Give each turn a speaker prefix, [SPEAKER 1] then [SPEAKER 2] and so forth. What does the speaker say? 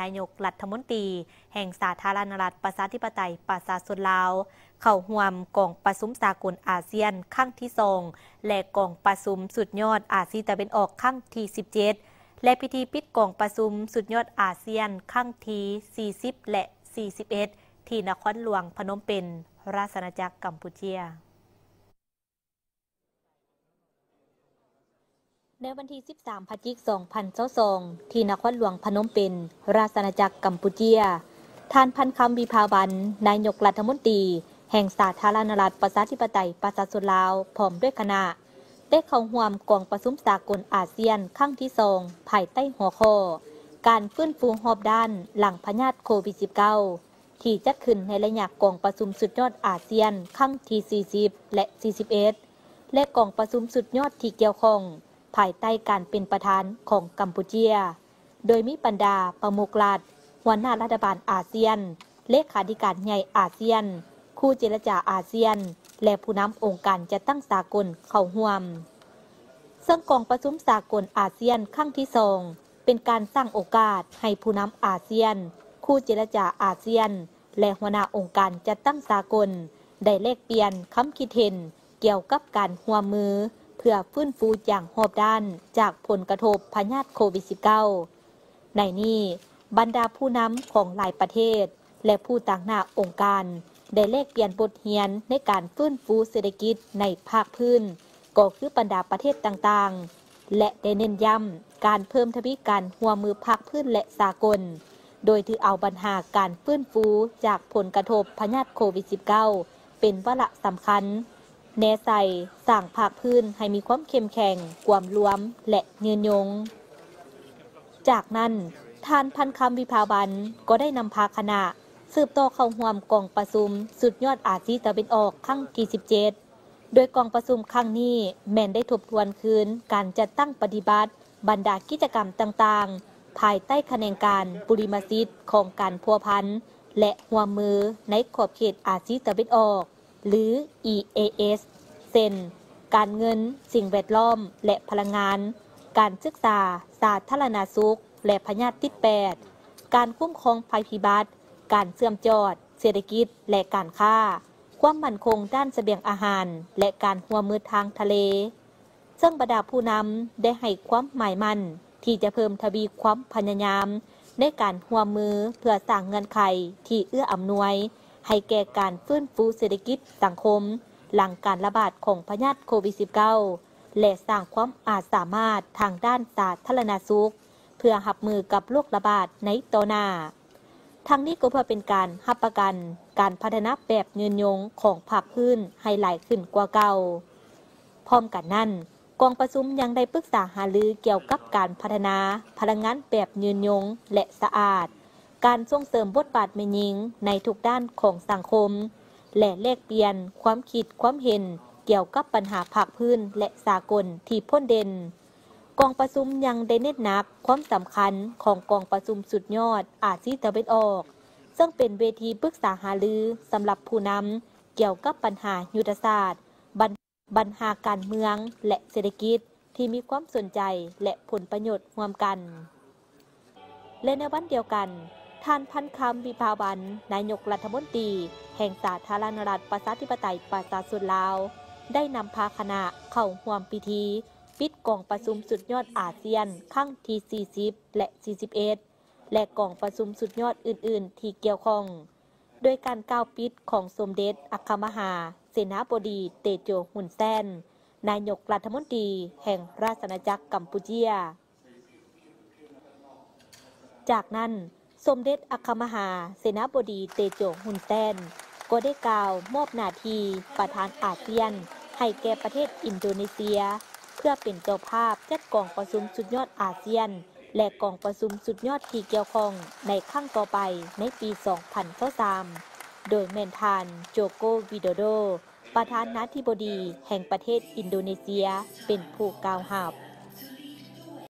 [SPEAKER 1] นายกรัฐมนตรี แห่งสาธารณรัฐประชาธิปไตยประชาชนลาว เข้าห่วมกองประชุมสากลอาเซียนครั้งที่สองและกองประชุมสุดยอดอาเซียนตะวันออกครั้งที่ 17 และพิธีปิดกองประชุมสุดยอดอาเซียนครั้งที่40 และ 41 ที่นครหลวงพนมเปญราชอาณาจักรกัมพูเชีย ในวันที่ 13พฤศจิกายน2022ที่นครหลวงพนมเปญราชอาณาจักรกัมพูเชียท่านพันคำวิภาวันนายกรัฐมนตรี แห่งสาธารณรัฐประชาธิปไตยประชาชนลาวพร้อมด้วยคณะ ได้เข้าร่วมกองประชุมสากลอาเซียนครั้งที่สองภายใต้หัวข้อการฟื้นฟูหอบด้านหลังพยาธิโควิด -19 ที่จัดขึ้นในระยะกองประชุมสุดยอดอาเซียนครั้งที่ 40 และ 41 และกองประชุมสุดยอดที่เกี่ยวข้อง ภายใต้การเป็นประธานของกัมพูเชีย โดยมีบรรดาประมุขรัฐหัวหน้ารัฐบาลอาเซียน เลขาธิการใหญ่อาเซียน คู่เจรจาอาเซียน และผู้นำองค์การจะตั้งสากลเข้าร่วม ซึ่งกองประชุมสากลอาเซียนครั้งที่สองเป็นการสร้างโอกาสให้ผู้นำอาเซียน คู่เจรจาอาเซียน และหัวหน้าองค์การจะตั้งสากล ได้เลกเปลี่ยนคำคิดเห็นเกี่ยวกับการหัวมือ เพื่อฟื้นฟูอย่างหอบด้านจากผลกระทบพยาธิโควิด -19 ในนี้บรรดาผู้นำของหลายประเทศ และผู้ต่างหน้าองค์การ ได้เลกเปลี่ยนบทเรียนในการฟื้นฟูเศรษฐกิจในภาคพื้น ก็คือบรรดาประเทศต่างๆ และได้เน้นย้ำการเพิ่มทวีการหัวมือภาคพื้นและสากล โดยถือเอาปัญหาการฟื้นฟูจากผลกระทบพยาธิโควิด -19 เป็นวาระสำคัญ แนใส่สร้างภาคพื้นให้มีความเข้มแข็งความรวม และยืนยง จากนั้นท่านพันคำวิภาวันก็ได้นำพาคณะ สืบต่อเข้าห่วมกองประชุม สุดยอดอาซีตะวันออกครั้งที่ 17 โดยกองประชุมครั้งนี้แม่นได้ทบทวนคืน การจัดตั้งปฏิบัติ บรรดากิจกรรมต่างๆ ภายใต้คะแนนการปุริมาสิทธิ์ของการพัวพันและหัวมือในขอบเขตอาซีตะวันออก หรือ EAS เซนการเงิน สิ่งแวดล้อม และพลังงาน การศึกษา สาธารณสุข และพยาธิติแปด การคุ้มครองภัยพิบัติ การเสื่อมจอด เศรษฐกิจ และการค้า ความมั่นคงด้านเสบียงอาหาร และการหัวมือทางทะเล ซึ่งบรรดาผู้นำได้ให้ความหมายมั่น ที่จะเพิ่มทวีความพยายามในการหัวมือเพื่อสร้างเงินไขที่เอื้ออำนวย ให้แก่การฟื้นฟูเศรษฐกิจสังคม หลังการระบาดของพยาธิโควิด -19 และสร้างความอาจสามารถทางด้านสาธารณสุข เพื่อหับมือกับโรคระบาดในต่อหน้าทั้งนี้ก็เพื่อเป็นการหับประกัน การพัฒนาแบบเงินยงของภาคพื้นให้หลายขึ้นกว่าเก่า พร้อมกันนั้นกองประชุมยังได้ปรึกษาหารือเกี่ยวกับการพัฒนาพลังงานแบบยืนยงและสะอาด การส่งเสริมบทบาทแม่หญิงในทุกด้านของสังคม และแลกเปลี่ยนความคิดความเห็นเกี่ยวกับปัญหาภาคพื้นและสากลที่พ้นเด่น กองประชุมยังได้เน้นนักความสำคัญของกองประชุมสุดยอดอาซีตะวันออก ซึ่งเป็นเวทีปรึกษาหารือสำหรับผู้นำเกี่ยวกับปัญหายุทธศาสตร์บัญหาการเมืองและเศรษฐกิจที่มีความสนใจและผลประโยชน์ร่วมกัน และในวันเดียวกัน ท่านพันคำวิภาวันนายกรัฐมนตรี แห่งสาธารณรัฐประชาธิปไตยประชาชนลาว ได้นำพาคณะเข้าห่วมพิธี ปิดกองประชุมสุดยอดอาเซียนครั้งที่ 40 และ 41 และกองประชุมสุดยอดอื่น ๆ ที่เกี่ยวข้อง โดยการก้าวปิดของสมเด็จอัครมหา เสนาบดีเตโจหุนแซนนายกรัฐมนตรี แห่งราชอาณาจักรกัมพูเชีย จากนั้น สมเด็จอัครมหา เสนาบดีเตโจฮุนแซนก็ได้กล่าวมอบหน้าที่ประธานอาเซียน ให้แก่ประเทศอินโดนีเซีย เพื่อเป็นเจ้าภาพจัดกองประชุมสุดยอดอาเซียน และกองประชุมสุดยอดที่เกี่ยวข้องในครั้งต่อไปในปี 2023โดยเมนทานโจโกวิโดโด ประธานาธิบดีแห่งประเทศอินโดนีเซียเป็นผู้กล่าวหา